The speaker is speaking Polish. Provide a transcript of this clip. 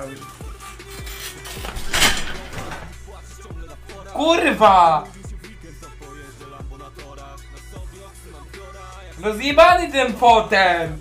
robi. Kurwa! No zjebany ten potem!